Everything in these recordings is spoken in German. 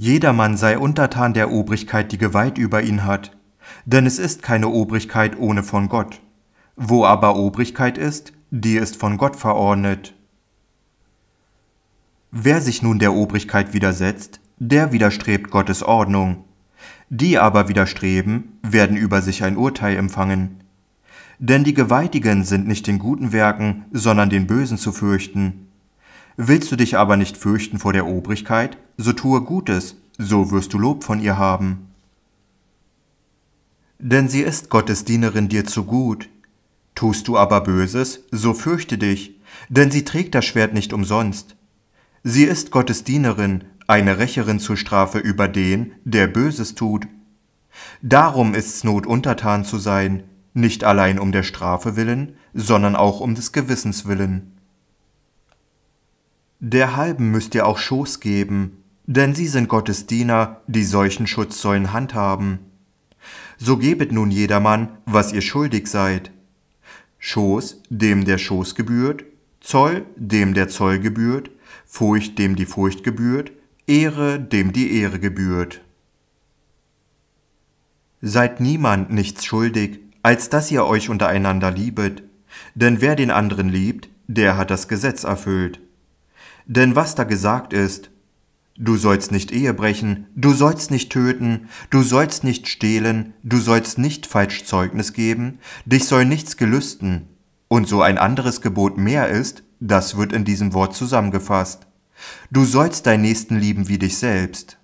Jedermann sei untertan der Obrigkeit, die Gewalt über ihn hat, denn es ist keine Obrigkeit ohne von Gott. Wo aber Obrigkeit ist, die ist von Gott verordnet. Wer sich nun der Obrigkeit widersetzt, der widerstrebt Gottes Ordnung. Die aber widerstreben, werden über sich ein Urteil empfangen. Denn die Gewaltigen sind nicht den guten Werken, sondern den Bösen zu fürchten. Willst du dich aber nicht fürchten vor der Obrigkeit, so tue Gutes, so wirst du Lob von ihr haben. Denn sie ist Gottes Dienerin dir zu gut. Tust du aber Böses, so fürchte dich, denn sie trägt das Schwert nicht umsonst. Sie ist Gottes Dienerin, eine Rächerin zur Strafe über den, der Böses tut. Darum ist's Not, untertan zu sein, nicht allein um der Strafe willen, sondern auch um des Gewissens willen. Der Halben müsst ihr auch Schoß geben, denn sie sind Gottes Diener, die solchen Schutz sollen handhaben. So gebet nun jedermann, was ihr schuldig seid. Schoß, dem der Schoß gebührt, Zoll, dem der Zoll gebührt, Furcht, dem die Furcht gebührt, Ehre, dem die Ehre gebührt. Seid niemand nichts schuldig, als dass ihr euch untereinander liebet, denn wer den anderen liebt, der hat das Gesetz erfüllt. Denn was da gesagt ist, du sollst nicht Ehe brechen, du sollst nicht töten, du sollst nicht stehlen, du sollst nicht falsch Zeugnis geben, dich soll nichts gelüsten, und so ein anderes Gebot mehr ist, das wird in diesem Wort zusammengefasst. Du sollst dein Nächsten lieben wie dich selbst.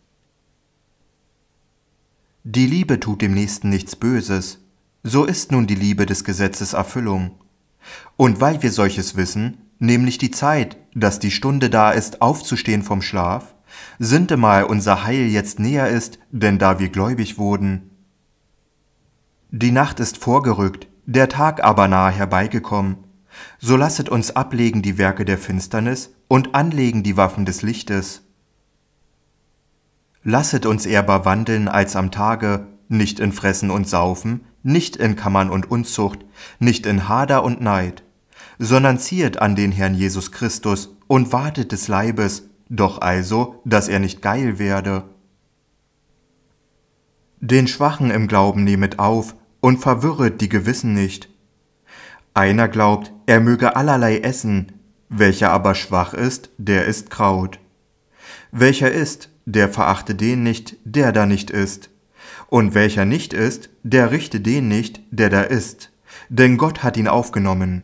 Die Liebe tut dem Nächsten nichts Böses, so ist nun die Liebe des Gesetzes Erfüllung. Und weil wir solches wissen, nämlich die Zeit, dass die Stunde da ist, aufzustehen vom Schlaf, sintemal unser Heil jetzt näher ist, denn da wir gläubig wurden. Die Nacht ist vorgerückt, der Tag aber nahe herbeigekommen, so lasset uns ablegen die Werke der Finsternis und anlegen die Waffen des Lichtes. Lasset uns ehrbar wandeln als am Tage, nicht in Fressen und Saufen, nicht in Kammern und Unzucht, nicht in Hader und Neid, sondern ziehet an den Herrn Jesus Christus und wartet des Leibes, doch also, dass er nicht geil werde. Den Schwachen im Glauben nehmet auf und verwirret die Gewissen nicht. Einer glaubt, er möge allerlei essen, welcher aber schwach ist, der ist Kraut. Welcher ist, der verachte den nicht, der da nicht ist. Und welcher nicht ist, der richte den nicht, der da ist, denn Gott hat ihn aufgenommen.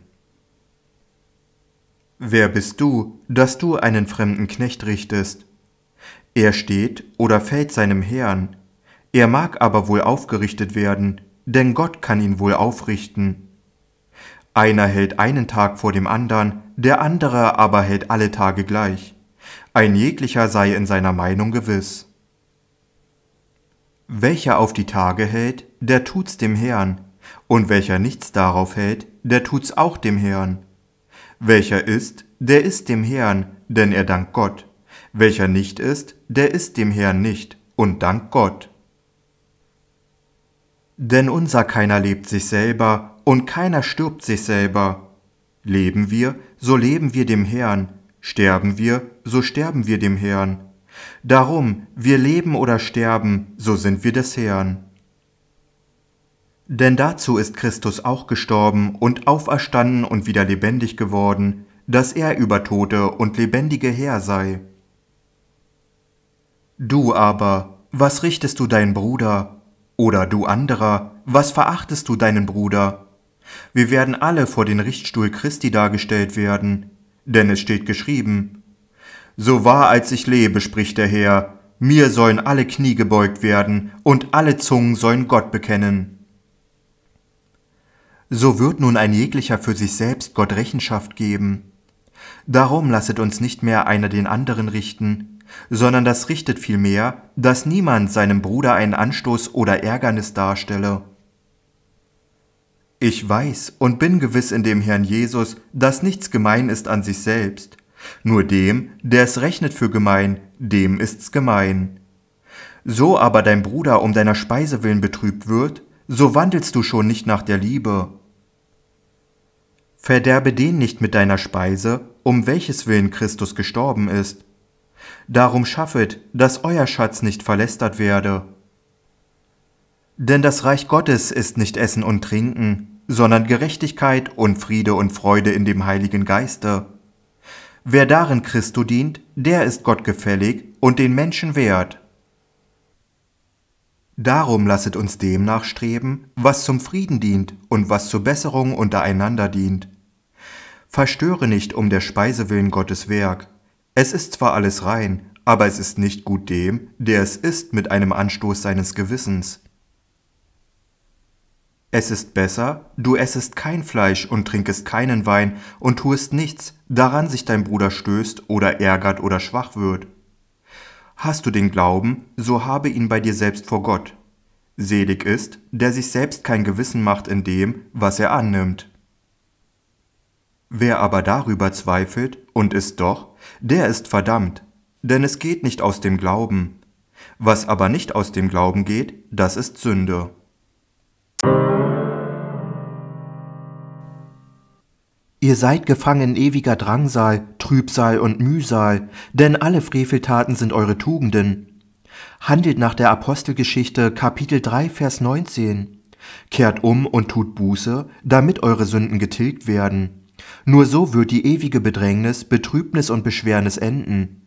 Wer bist du, dass du einen fremden Knecht richtest? Er steht oder fällt seinem Herrn, er mag aber wohl aufgerichtet werden, denn Gott kann ihn wohl aufrichten. Einer hält einen Tag vor dem andern, der andere aber hält alle Tage gleich. Ein jeglicher sei in seiner Meinung gewiss. Welcher auf die Tage hält, der tut's dem Herrn, und welcher nichts darauf hält, der tut's auch dem Herrn. Welcher ist, der ist dem Herrn, denn er dankt Gott. Welcher nicht ist, der ist dem Herrn nicht und dankt Gott. Denn unser keiner lebt sich selber und keiner stirbt sich selber. Leben wir, so leben wir dem Herrn, sterben wir, so sterben wir dem Herrn. Darum, wir leben oder sterben, so sind wir des Herrn. Denn dazu ist Christus auch gestorben und auferstanden und wieder lebendig geworden, dass er über Tote und Lebendige Herr sei. Du aber, was richtest du deinen Bruder? Oder du anderer, was verachtest du deinen Bruder? Wir werden alle vor den Richtstuhl Christi dargestellt werden, denn es steht geschrieben, so wahr als ich lebe, spricht der Herr, mir sollen alle Knie gebeugt werden und alle Zungen sollen Gott bekennen. So wird nun ein jeglicher für sich selbst Gott Rechenschaft geben. Darum lasset uns nicht mehr einer den anderen richten, sondern das richtet vielmehr, dass niemand seinem Bruder einen Anstoß oder Ärgernis darstelle. Ich weiß und bin gewiss in dem Herrn Jesus, dass nichts gemein ist an sich selbst, nur dem, der es rechnet für gemein, dem ist's gemein. So aber dein Bruder um deiner Speise willen betrübt wird, so wandelst du schon nicht nach der Liebe. Verderbe den nicht mit deiner Speise, um welches willen Christus gestorben ist. Darum schaffet, dass euer Schatz nicht verlästert werde. Denn das Reich Gottes ist nicht Essen und Trinken, sondern Gerechtigkeit und Friede und Freude in dem Heiligen Geiste. Wer darin Christo dient, der ist Gott gefällig und den Menschen wert. Darum lasset uns dem nachstreben, was zum Frieden dient und was zur Besserung untereinander dient. Verstöre nicht um der Speise willen Gottes Werk. Es ist zwar alles rein, aber es ist nicht gut dem, der es isst mit einem Anstoß seines Gewissens. Es ist besser, du essest kein Fleisch und trinkest keinen Wein und tuest nichts, daran sich dein Bruder stößt oder ärgert oder schwach wird. Hast du den Glauben, so habe ihn bei dir selbst vor Gott. Selig ist, der sich selbst kein Gewissen macht in dem, was er annimmt. Wer aber darüber zweifelt und ist doch, der ist verdammt, denn es geht nicht aus dem Glauben. Was aber nicht aus dem Glauben geht, das ist Sünde. Ihr seid gefangen in ewiger Drangsal, Trübsal und Mühsal, denn alle Freveltaten sind eure Tugenden. Handelt nach der Apostelgeschichte Kapitel 3, Vers 19. Kehrt um und tut Buße, damit eure Sünden getilgt werden. Nur so wird die ewige Bedrängnis, Betrübnis und Beschwernis enden.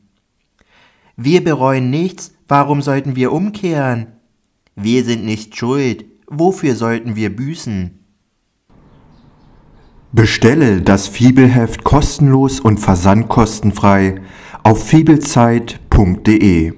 Wir bereuen nichts, warum sollten wir umkehren? Wir sind nicht schuld, wofür sollten wir büßen? Bestelle das Fibelheft kostenlos und versandkostenfrei auf fibelzeit.de